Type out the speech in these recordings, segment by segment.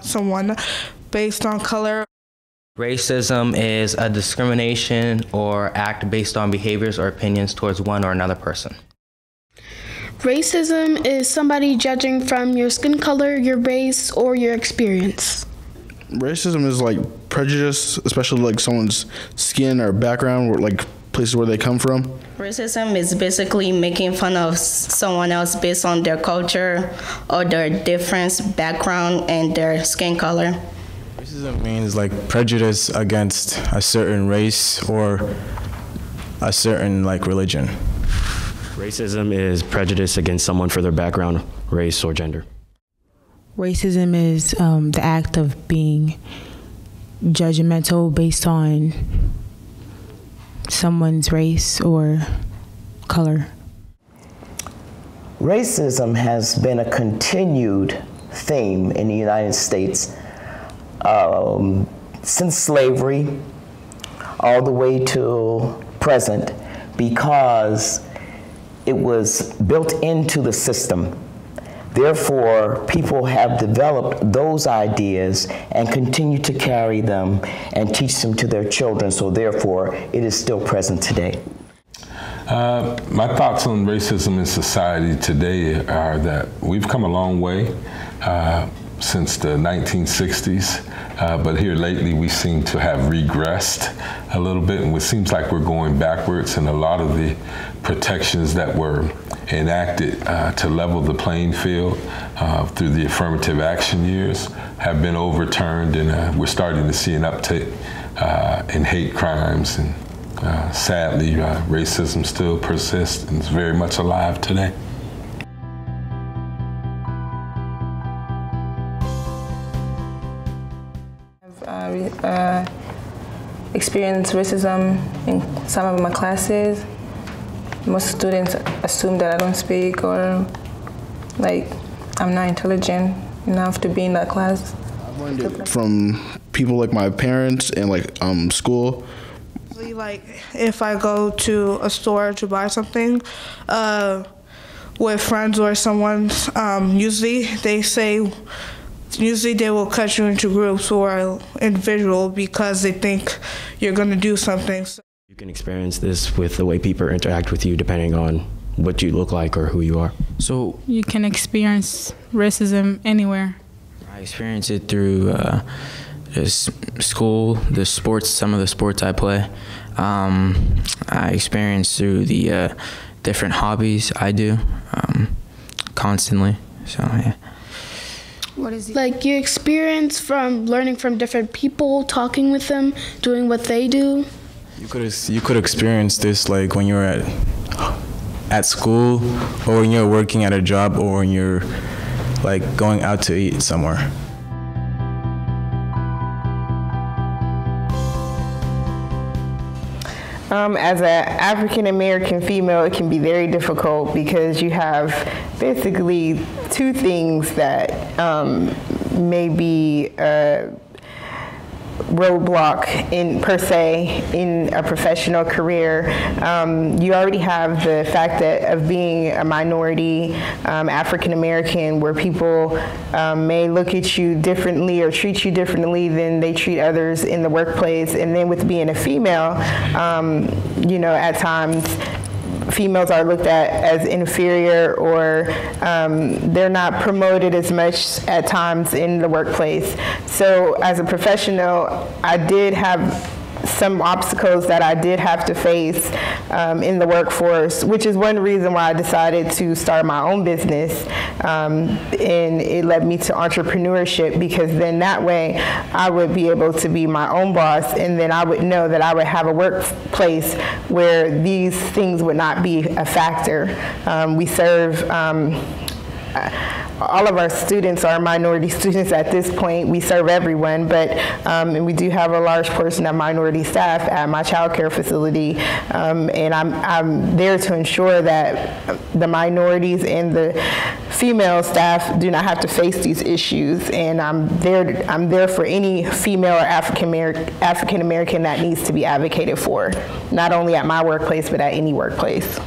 Discriminating someone based on color. Racism is a discrimination or act based on behaviors or opinions towards one or another person. Racism is somebody judging from your skin color, your race, or your experience. Racism is like prejudice, especially like someone's skin or background, or like places where they come from. Racism is basically making fun of someone else based on their culture or their difference, background, and their skin color. Racism means like prejudice against a certain race or a certain like religion. Racism is prejudice against someone for their background, race, or gender. Racism is um, the act of being judgmental based on someone's race or color. Racism has been a continued theme in the United States um, since slavery all the way to present because it was built into the system. Therefore, people have developed those ideas and continue to carry them and teach them to their children, so therefore, it is still present today. Uh, my thoughts on racism in society today are that we've come a long way. Uh, since the 1960s, uh, but here lately we seem to have regressed a little bit, and it seems like we're going backwards. And a lot of the protections that were enacted uh, to level the playing field uh, through the affirmative action years have been overturned, and uh, we're starting to see an uptick uh, in hate crimes. And uh, sadly, racism still persists and is very much alive today. Uh, experienced racism in some of my classes. Most students assume that I don't speak or like I'm not intelligent enough to be in that class. I've learned it from people like my parents and like um, school. Like if I go to a store to buy something, uh, with friends or someone, um, usually they say usually they will cut you into groups or individual because they think you're going to do something. You can experience this with the way people interact with you depending on what you look like or who you are. So you can experience racism anywhere. I experience it through uh, school, the sports, some of the sports I play. Um, I experience through the uh, different hobbies I do um, constantly. So yeah. What is it? Like you experience from learning from different people, talking with them, doing what they do. You could you could experience this like when you're at at school, or when you're working at a job, or when you're like going out to eat somewhere. Um, as an African American female, it can be very difficult because you have basically two things that um, may be uh, roadblock in per se in a professional career. Um, you already have the fact that of being a minority um, African American, where people um, may look at you differently or treat you differently than they treat others in the workplace, and then with being a female, um, you know, at times females are looked at as inferior or um, they're not promoted as much at times in the workplace. So as a professional, I did have some obstacles that I did have to face um, in the workforce, which is one reason why I decided to start my own business. Um, and it led me to entrepreneurship because then that way I would be able to be my own boss and then I would know that I would have a workplace where these things would not be a factor. Um, we serve um, all of our students are minority students at this point. We serve everyone, but um, and we do have a large portion of minority staff at my child care facility, um, and I'm, I'm there to ensure that the minorities and the female staff do not have to face these issues, and I'm there. I'm there for any female or African American African American that needs to be advocated for, not only at my workplace but at any workplace.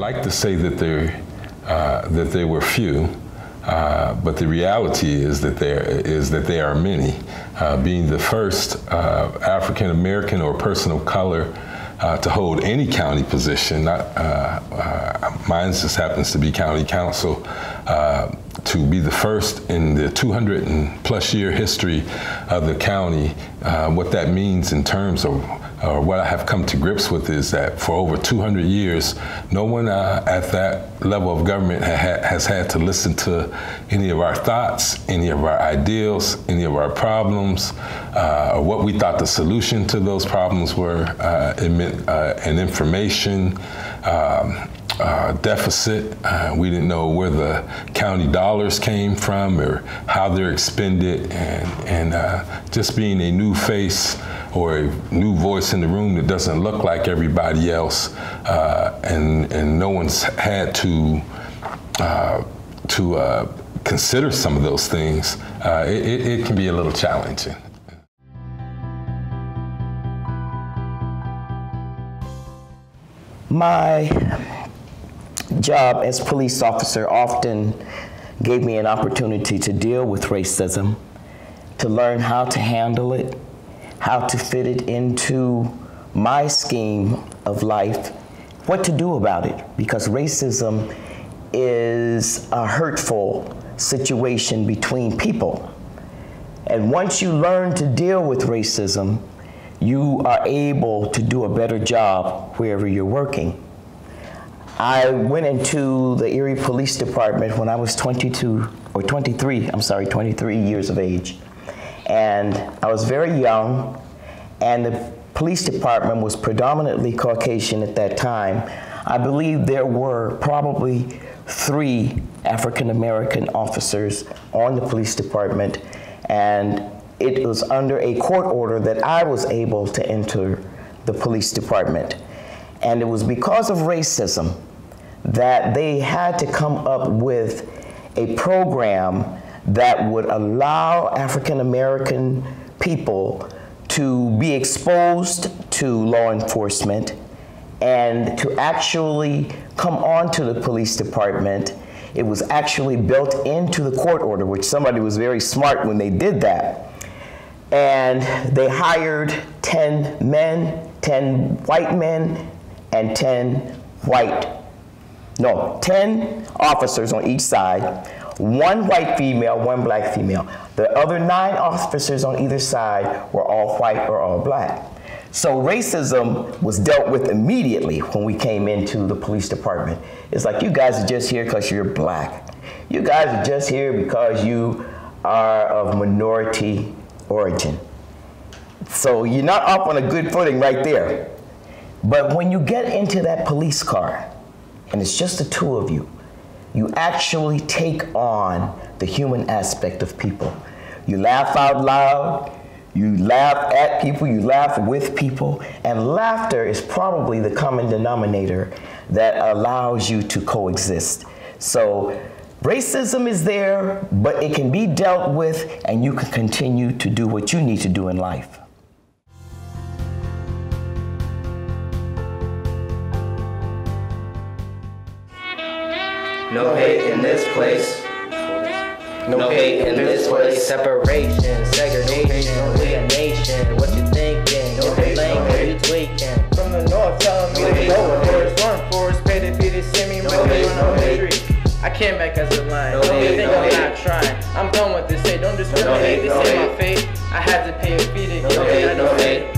Like to say that they uh, that they were few, uh, but the reality is that there is that there are many. Uh, being the first uh, African American or person of color uh, to hold any county position, not uh, mine just happens to be county council, to be the first in the 200 and plus year history of the county, what that means in terms of or uh, what I have come to grips with is that for over 200 years, no one uh, at that level of government ha has had to listen to any of our thoughts, any of our ideals, any of our problems, uh, or what we thought the solution to those problems were, uh, uh and information. Um, uh, deficit. Uh, we didn't know where the county dollars came from or how they're expended, and, and uh, just being a new face or a new voice in the room that doesn't look like everybody else, uh, and and no one's had to uh, to uh, consider some of those things. It, it can be a little challenging. My job as police officer often gave me an opportunity to deal with racism, to learn how to handle it, how to fit it into my scheme of life, what to do about it, because racism is a hurtful situation between people. And once you learn to deal with racism, you are able to do a better job wherever you're working. I went into the Erie Police Department when I was 22, or 23, I'm sorry, 23 years of age. And I was very young, and the police department was predominantly Caucasian at that time. I believe there were probably three African American officers on the police department, and it was under a court order that I was able to enter the police department. And it was because of racism that they had to come up with a program that would allow African American people to be exposed to law enforcement and to actually come onto the police department. It was actually built into the court order, which somebody was very smart when they did that. And they hired 10 men, 10 white men, and 10 white no, 10 officers on each side, one white female, one black female. The other nine officers on either side were all white or all black. So racism was dealt with immediately when we came into the police department. It's like, you guys are just here because you're black. You guys are just here because you are of minority origin. So you're not off on a good footing right there. But when you get into that police car, and it's just the two of you, you actually take on the human aspect of people. You laugh out loud, you laugh at people, you laugh with people, and laughter is probably the common denominator that allows you to coexist. So racism is there, but it can be dealt with, and you can continue to do what you need to do in life. No hate in this place. No hate in this place. Separation, segregation, we a nation. What you thinking? No hate, no hate. you tweaking. From the north, telling me to go. Forest, run, forest, pay the fee to send me no hate, no hate. I came back as a lion. No don't hate, think no I'm hate. not trying. I'm done with this hate. Don't discriminate. No hate, this no ain't my fate. I had to pay a fee to no get hate, it. No hate.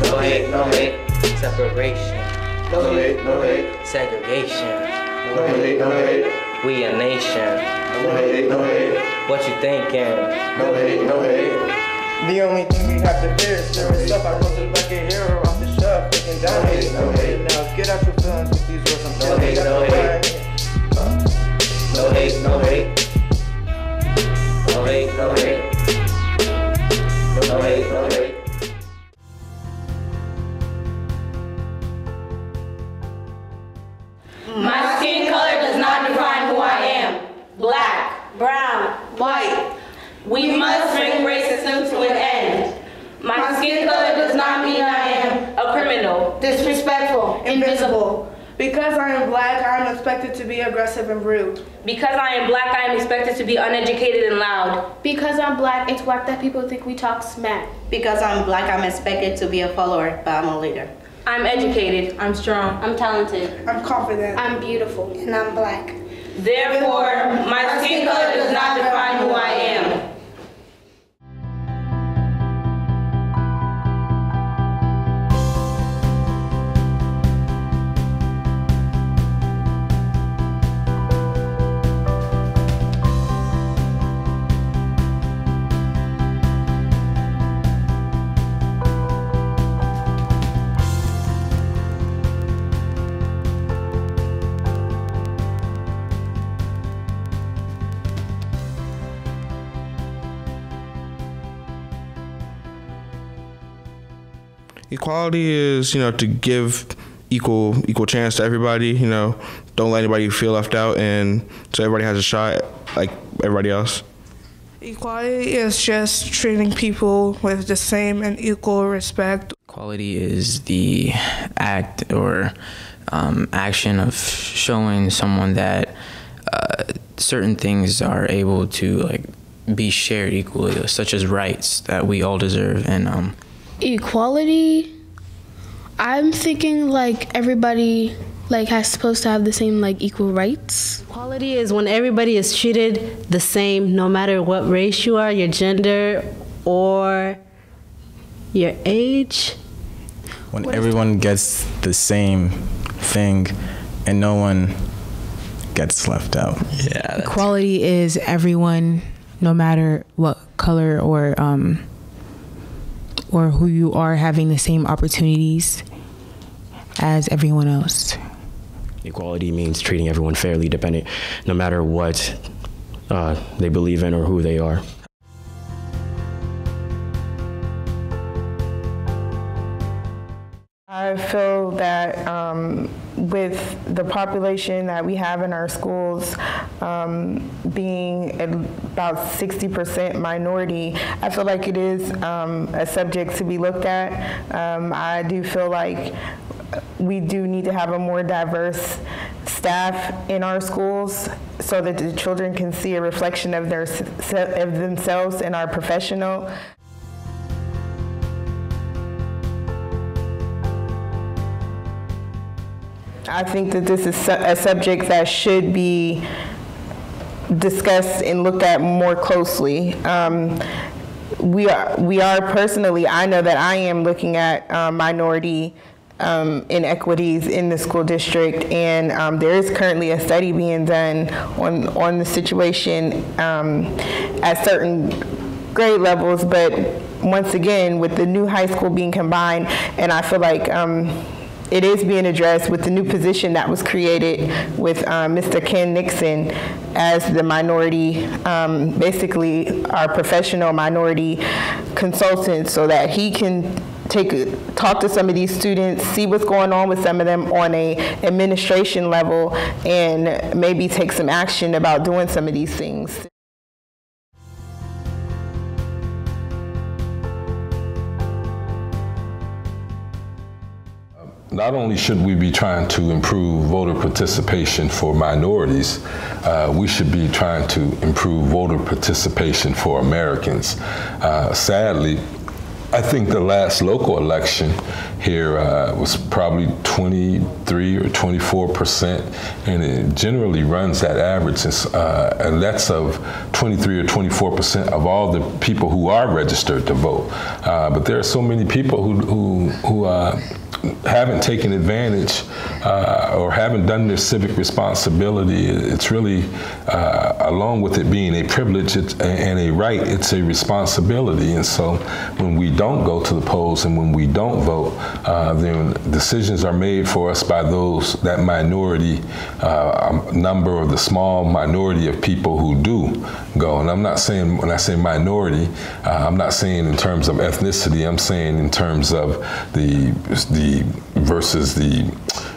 No hate, no hate. Separation. No hate, no hate. Segregation. No hate, no hate. We a nation. No hate, no hate. What you thinking? No hate, no hate. The only thing we have to fear is stirring up. I rose to like a hero off the shelf, thinking down. No hate, no hate. Now get out your feelings with these words. I'm no hate, no hate. No hate, no hate. No hate, no hate. No hate, no hate. We must bring racism to an end. My skin color does not mean I am a criminal, disrespectful, invisible. Because I am black, I am expected to be aggressive and rude. Because I am black, I am expected to be uneducated and loud. Because I'm black, it's whack that people think we talk smack. Because I'm black, I'm expected to be a follower, but I'm a leader. I'm educated. I'm strong. I'm talented. I'm confident. I'm beautiful. And I'm black. Therefore, my skin color does not define who I am. Equality is, you know, to give equal equal chance to everybody. You know, don't let anybody feel left out, and so everybody has a shot like everybody else. Equality is just treating people with the same and equal respect. Equality is the act or um, action of showing someone that uh, certain things are able to like be shared equally, such as rights that we all deserve, and um, equality i'm thinking like everybody like has supposed to have the same like equal rights. Equality is when everybody is treated the same no matter what race you are your gender or your age. When everyone gets the same thing and no one gets left out. Yeah equality is everyone no matter what color or um, or who you are having the same opportunities as everyone else. Equality means treating everyone fairly, dependent, no matter what uh, they believe in or who they are. I feel that um, with the population that we have in our schools um, being about 60% minority, I feel like it is um, a subject to be looked at. Um, I do feel like we do need to have a more diverse staff in our schools so that the children can see a reflection of their of themselves in our professional. I think that this is a subject that should be discussed and looked at more closely. Um, we are, we are personally, I know that I am looking at uh, minority um, inequities in the school district, and um, there is currently a study being done on, on the situation um, at certain grade levels, but once again, with the new high school being combined, and I feel like um, it is being addressed with the new position that was created with uh, Mr. Ken Nixon as the minority, um, basically our professional minority consultant so that he can take talk to some of these students, see what's going on with some of them on a administration level and maybe take some action about doing some of these things. Not only should we be trying to improve voter participation for minorities, uh, we should be trying to improve voter participation for Americans. Uh, sadly, I think the last local election here uh, was probably 23 or 24 percent, and it generally runs that average, uh, and that's of 23 or 24 percent of all the people who are registered to vote. Uh, but there are so many people who who, who uh, haven't taken advantage uh, or haven't done their civic responsibility, it's really, uh, along with it being a privilege and a right, it's a responsibility. And so when we don't go to the polls and when we don't vote, uh, then decisions are made for us by those, that minority uh, um, number or the small minority of people who do go. And I'm not saying, when I say minority, uh, I'm not saying in terms of ethnicity, I'm saying in terms of the, the versus the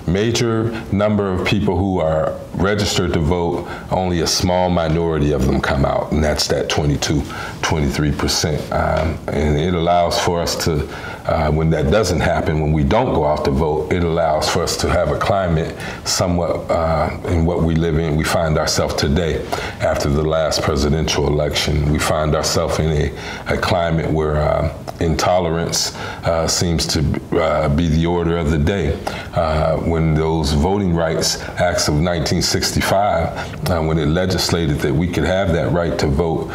major number of people who are registered to vote, only a small minority of them come out, and that's that 22, 23%. Um, and it allows for us to uh, when that doesn't happen, when we don't go out to vote, it allows for us to have a climate somewhat uh, in what we live in. We find ourselves today after the last presidential election. We find ourselves in a, a, climate where uh, intolerance uh, seems to uh, be the order of the day. Uh, when those voting rights acts of 1965, uh, when it legislated that we could have that right to vote,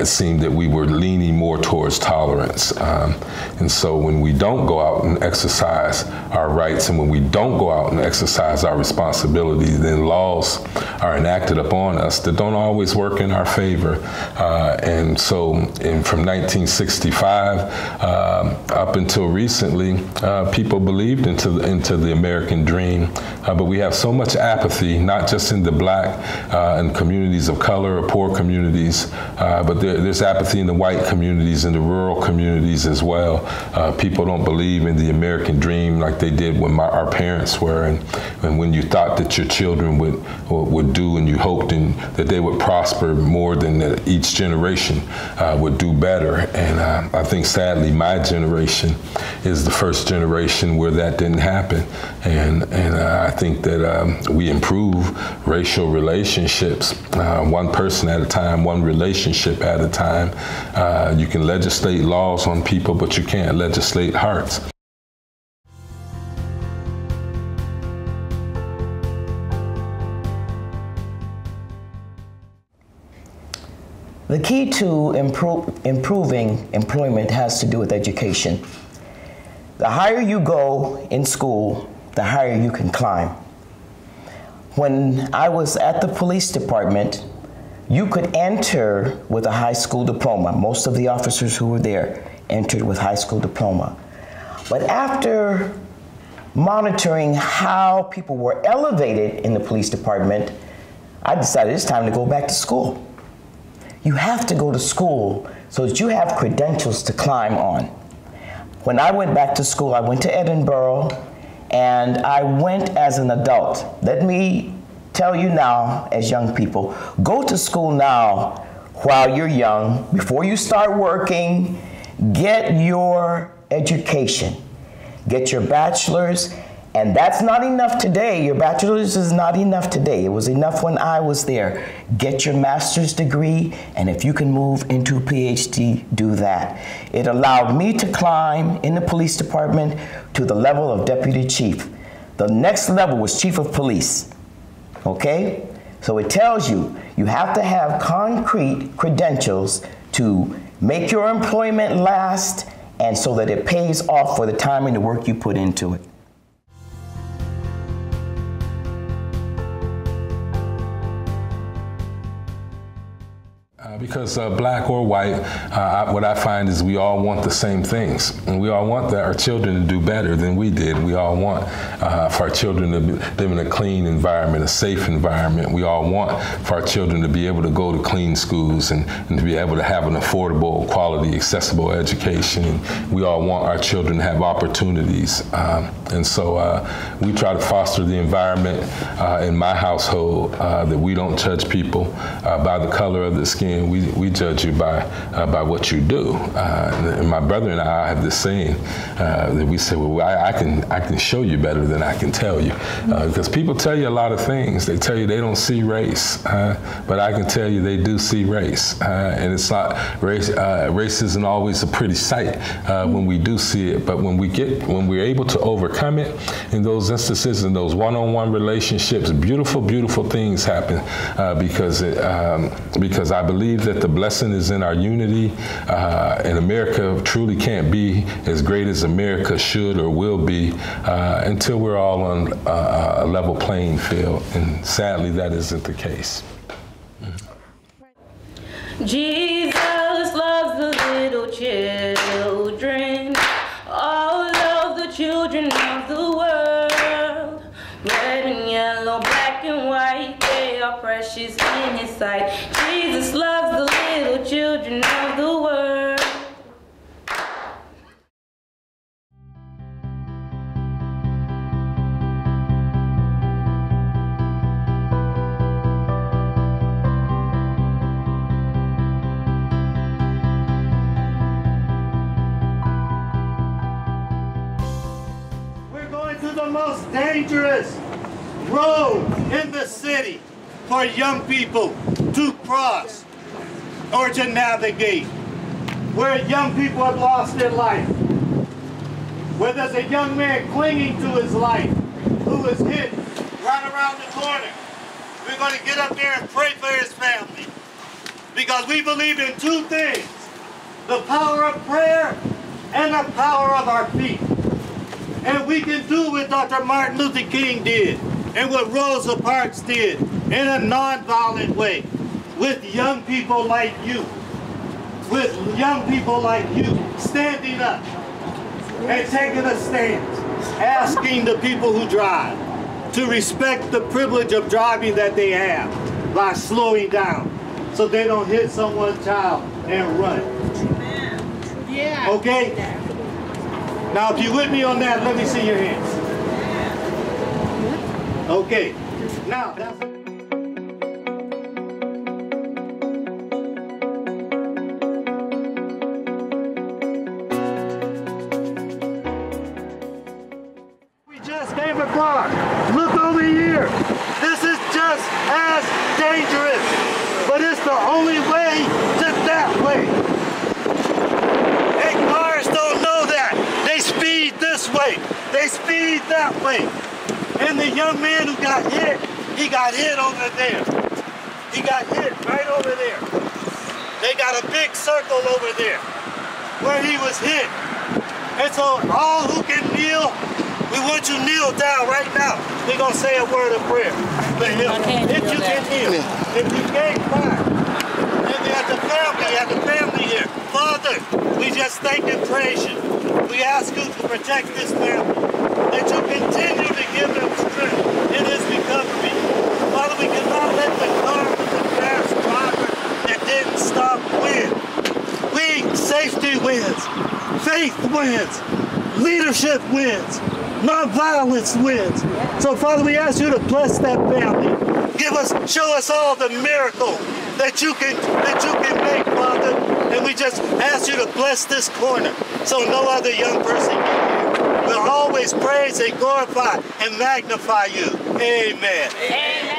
it seemed that we were leaning more towards tolerance. Um, and so when we don't go out and exercise our rights, and when we don't go out and exercise our responsibilities, then laws are enacted upon us that don't always work in our favor. Uh, and so in, from 1965, uh, up until recently, uh, people believed into the, into the American dream, uh, but we have so much apathy, not just in the black and communities of color or poor communities, but there, there's apathy in the white communities, in the rural communities as well. People don't believe in the American dream like they did when my, our parents were, and, and when you thought that your children would would do, and you hoped in, that they would prosper more than each generation uh, would do better. And uh, I think sadly sadly, my generation is the first generation where that didn't happen. And, and uh, I think that um, we improve racial relationships uh, one person at a time, one relationship at a time. Uh, you can legislate laws on people, but you can't legislate hearts. The key to improving employment has to do with education. The higher you go in school, the higher you can climb. When I was at the police department, you could enter with a high school diploma. Most of the officers who were there entered with high school diploma. But after monitoring how people were elevated in the police department, I decided it's time to go back to school. You have to go to school so that you have credentials to climb on. When I went back to school, I went to Edinboro and I went as an adult. Let me tell you now, as young people, go to school now while you're young, before you start working, get your education. Get your bachelor's and that's not enough today. Your bachelor's is not enough today. It was enough when I was there. Get your master's degree, and if you can move into PhD, do that. It allowed me to climb in the police department to the level of deputy chief. The next level was chief of police. Okay? So it tells you you have to have concrete credentials to make your employment last and so that it pays off for the time and the work you put into it. Because uh, black or white, uh, what I find is we all want the same things. And we all want our children to do better than we did. We all want uh, for our children to live in a clean environment, a safe environment. We all want for our children to be able to go to clean schools and, and to be able to have an affordable, quality, accessible education. And we all want our children to have opportunities. Um, and so uh, we try to foster the environment uh, in my household uh, that we don't judge people by the color of the skin we, we judge you by uh, by what you do. Uh, my brother and I have this saying uh, that we say, well, I, I, can I can show you better than I can tell you, uh, because people tell you a lot of things. They tell you they don't see race, uh, but I can tell you they do see race, uh, and it's not race. race isn't always a pretty sight when we do see it, but when we get when we're able to overcome it in those instances in those one-on-one relationships, beautiful, beautiful things happen because it, um, because I believe that the blessing is in our unity, uh, and America truly can't be as great as America should or will be uh, until we're all on uh, a level playing field. And sadly, that isn't the case. Jesus loves the little children, all of the children of the world, red and yellow, black and white they are precious in his sight. Jesus loves the little children of the world. We're going to the most dangerous road in the city for young people to cross or to navigate. Where young people have lost their life. Where there's a young man clinging to his life who was hit right around the corner. We're going to get up there and pray for his family. Because we believe in two things. The power of prayer and the power of our feet. And we can do what Dr. Martin Luther King did and what Rosa Parks did in a nonviolent way with young people like you. With young people like you standing up and taking a stance, asking the people who drive to respect the privilege of driving that they have by slowing down so they don't hit someone's child and run. Yeah. Okay? Now, if you're with me on that, let me see your hands. Okay. Now, that's... the young man who got hit, he got hit over there. He got hit right over there. They got a big circle over there where he was hit. And so all who can kneel, we want you to kneel down right now. We're going to say a word of prayer for him. If you can kneel. If you can't, fine. And there's the family, there's the family here. Father, we just thank and praise you. We ask you to protect this family. That you continue to give them strength in his recovery. Father, we cannot let the car with the crash driver that didn't stop win. We, safety wins. Faith wins. Leadership wins. Nonviolence wins. So, Father, we ask you to bless that family. Give us, show us all the miracle that you can that you can make, Father. And we just ask you to bless this corner so no other young person can hear. We'll always praise and glorify and magnify you. Amen. Amen.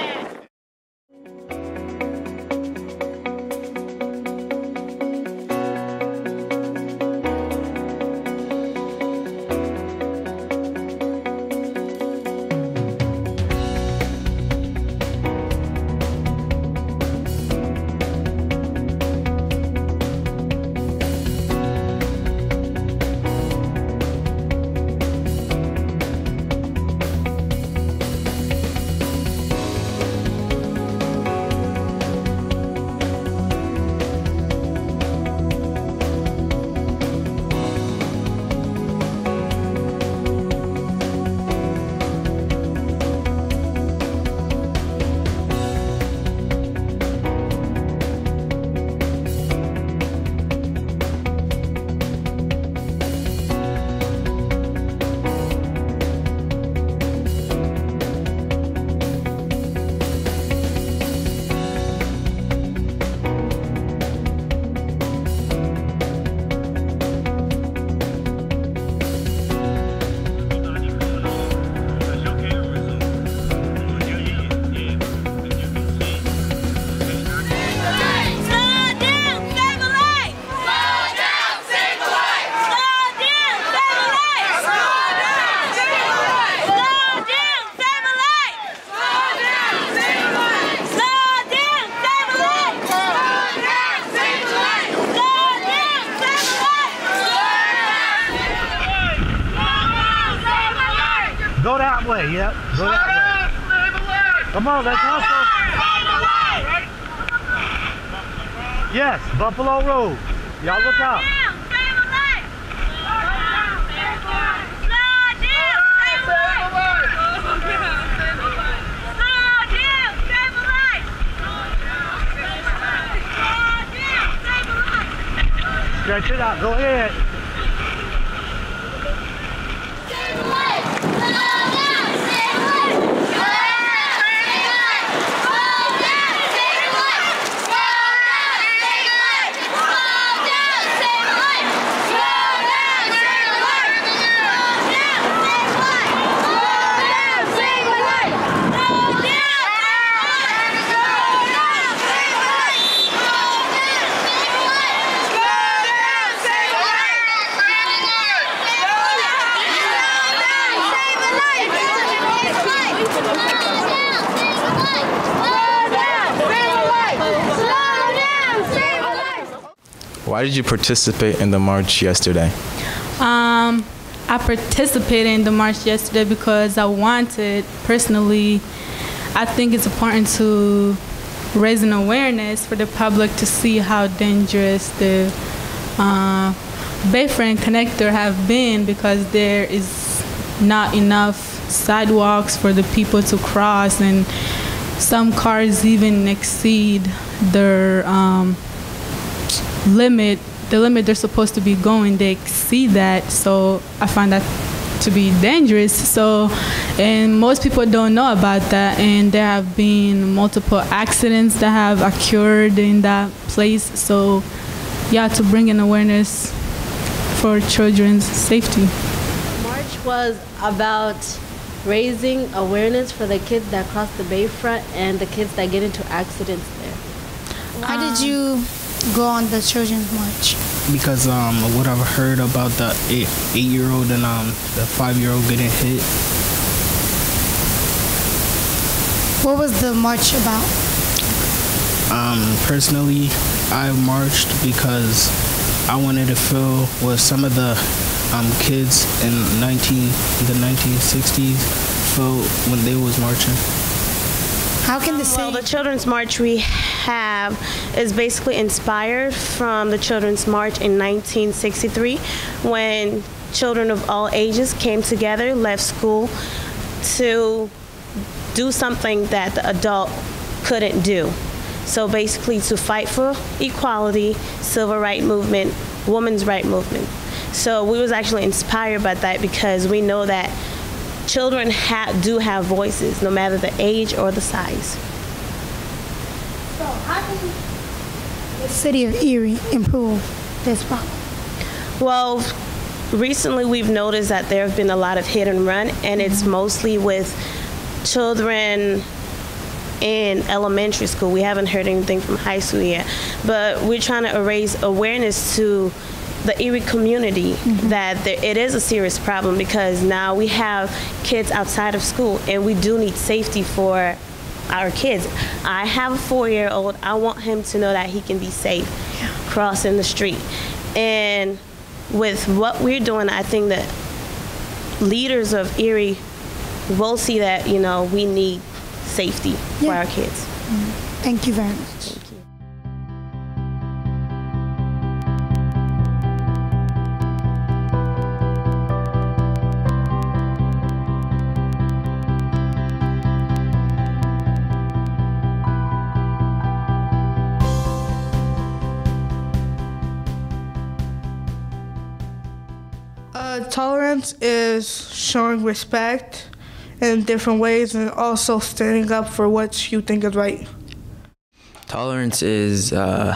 Yes, Buffalo Road. Y'all look out. Stretch it out. Go ahead. Why did you participate in the march yesterday? Um, I participated in the march yesterday because I wanted, personally, I think it's important to raise an awareness for the public to see how dangerous the uh, Bayfront connector have been because there is not enough sidewalks for the people to cross and some cars even exceed their um, limit the limit they're supposed to be going they exceed that. So i find that to be dangerous. So and most people don't know about that. And there have been multiple accidents that have occurred in that place. So yeah to bring an awareness for children's safety. March was about raising awareness for the kids that cross the bayfront and the kids that get into accidents there. Why did you go on the children's march? because um what I've heard about the eight eight year old and um the five year old getting hit. What was the march about? Um personally I marched because I wanted to feel what some of the um kids in nineteen the nineteen sixties felt when they was marching. How can the Well, the children's march we have is basically inspired from the children's march in 1963 when children of all ages came together, left school to do something that the adult couldn't do. So basically to fight for equality, civil rights movement, women's right movement. So we was actually inspired by that because we know that children ha- do have voices no matter the age or the size. So how can the city of Erie improve this problem? Well, recently we've noticed that there have been a lot of hit and run, and it's mm-hmm. mostly with children in elementary school. We haven't heard anything from high school yet, but we're trying to raise awareness to the Erie community mm-hmm. that there, it is a serious problem because now we have kids outside of school, and we do need safety for our kids. I have a four-year-old. I want him to know that he can be safe crossing the street, and with what we're doing, I think that leaders of Erie will see that you know we need safety for our kids. Mm-hmm. Thank you very much. Tolerance is showing respect in different ways and also standing up for what you think is right. Tolerance is uh,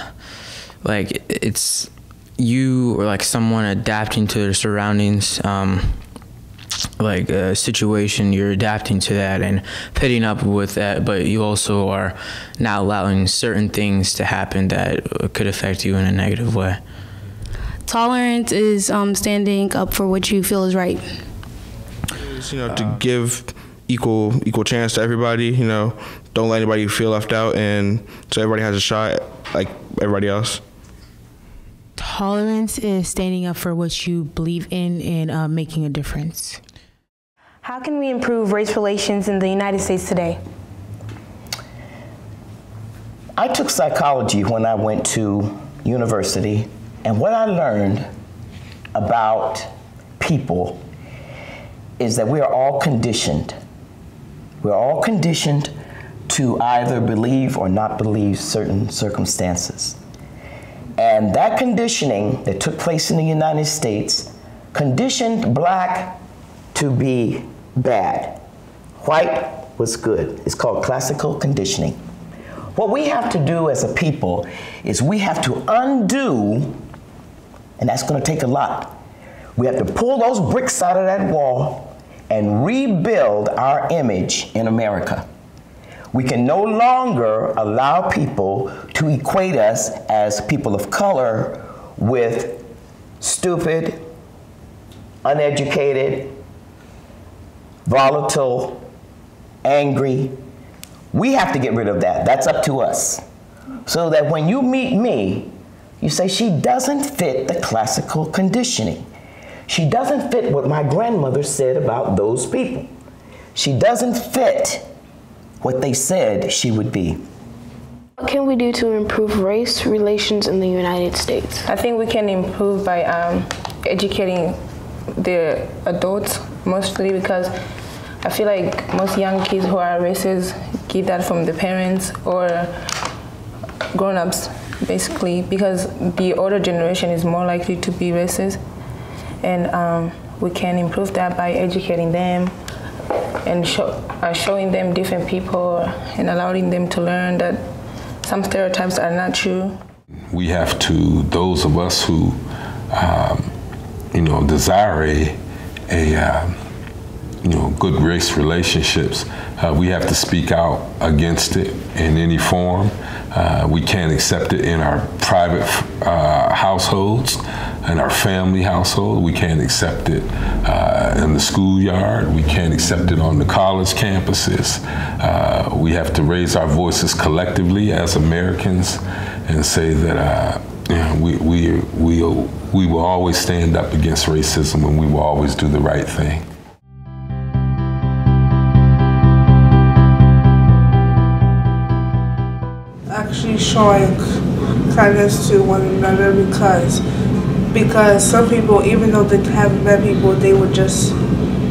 like it's you or like someone adapting to their surroundings. Um, like a situation, you're adapting to that and putting up with that, but you also are not allowing certain things to happen that could affect you in a negative way. Tolerance is um, standing up for what you feel is right. You know, to give equal equal chance to everybody. You know, don't let anybody feel left out, and so everybody has a shot like everybody else. Tolerance is standing up for what you believe in and uh, making a difference. How can we improve race relations in the United States today? I took psychology when I went to university, and what I learned about people is that we are all conditioned. We're all conditioned to either believe or not believe certain circumstances. And that conditioning that took place in the United States conditioned black to be bad. White was good. It's called classical conditioning. What we have to do as a people is we have to undo, and that's going to take a lot. We have to pull those bricks out of that wall and rebuild our image in America. We can no longer allow people to equate us as people of color with stupid, uneducated, volatile, angry. We have to get rid of that. That's up to us. So that when you meet me, You say she doesn't fit the classical conditioning. She doesn't fit what my grandmother said about those people. She doesn't fit what they said she would be. What can we do to improve race relations in the United States? I think we can improve by um, educating the adults mostly because I feel like most young kids who are racist get that from the parents or grown-ups basically because the older generation is more likely to be racist and um, we can improve that by educating them and show, uh, showing them different people and allowing them to learn that some stereotypes are not true. We have to, those of us who, um, you know, desire a, a um, you know, good race relationships, uh, we have to speak out against it in any form. Uh, we can't accept it in our private uh, households, in our family household. We can't accept it uh, in the schoolyard. We can't accept it on the college campuses. Uh, we have to raise our voices collectively as Americans and say that uh, you know, we, we, we, we will always stand up against racism and we will always do the right thing. Showing kindness to one another because because some people even though they haven't met people they would just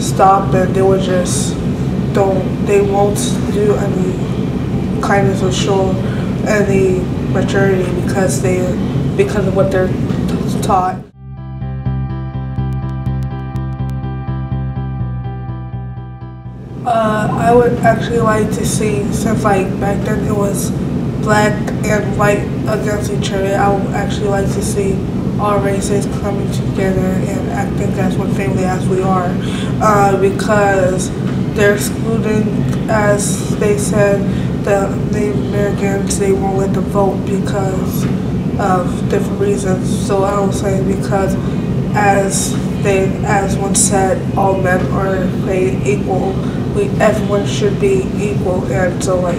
stop and they would just don't they won't do any kindness or show any maturity because they because of what they're taught. Uh, I would actually like to see, since like back then it was black and white against each other, I would actually like to see all races coming together and acting as one family as we are. Uh, because they're excluding, as they said, the Native Americans, they won't let them vote because of different reasons. So I would say because as they, as one said, all men are created equal. We, everyone should be equal, and so like,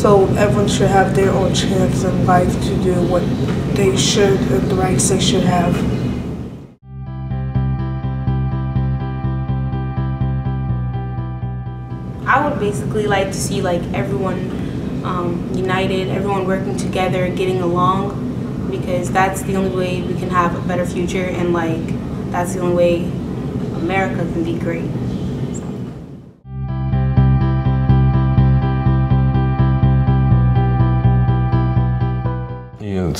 so everyone should have their own chance in life to do what they should and the rights they should have. I would basically like to see like everyone um, united, everyone working together, getting along, because that's the only way we can have a better future, and like that's the only way America can be great.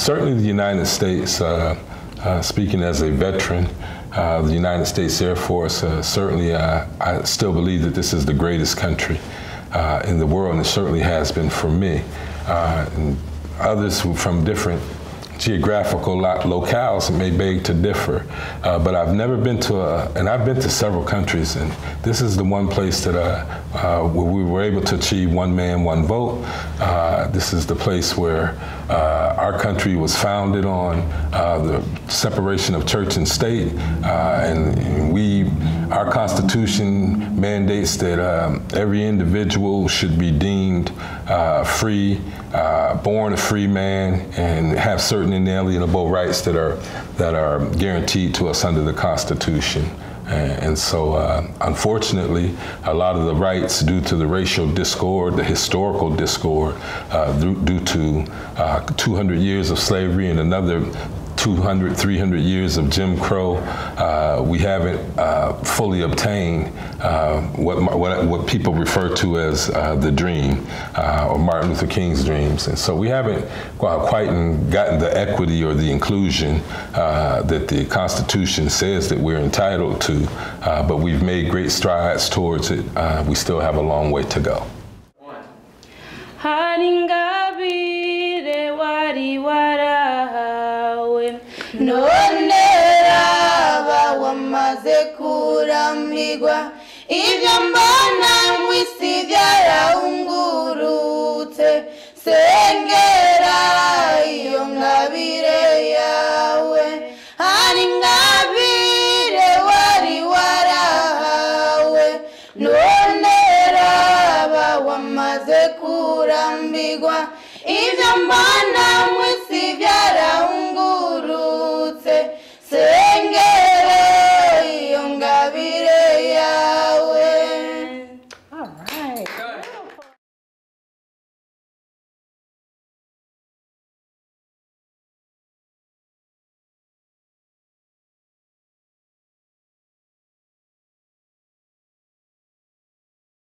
Certainly the United States, uh, uh, speaking as a veteran, uh, the United States Air Force, uh, certainly uh, I still believe that this is the greatest country uh, in the world, and it certainly has been for me. and others from different geographical lo- locales may beg to differ, uh, but I've never been to a, and I've been to several countries, and this is the one place that uh, uh, where we were able to achieve one man, one vote. Uh, this is the place where uh, our country was founded on uh, the separation of church and state, and, and, we, our Constitution mandates that um, every individual should be deemed free, born a free man, and have certain inalienable rights that are that are guaranteed to us under the Constitution. And, so, uh, unfortunately, a lot of the rights, due to the racial discord, the historical discord, uh, due, due, to uh, 200 years of slavery and another 200, 300 years of Jim Crow, uh, we haven't uh, fully obtained uh, what, what, what people refer to as uh, the dream uh, or Martin Luther King's dreams. And so we haven't quite gotten the equity or the inclusion uh, that the Constitution says that we're entitled to, but we've made great strides towards it. we still have a long way to go. warahawe none raba wamaze kurambirwa ibyo mbona mu isi byarahungurutse sengera iyo ngabire yawe. Hari ngabire wari warahawe. None raba wamaze kurambirwa ibyo mbona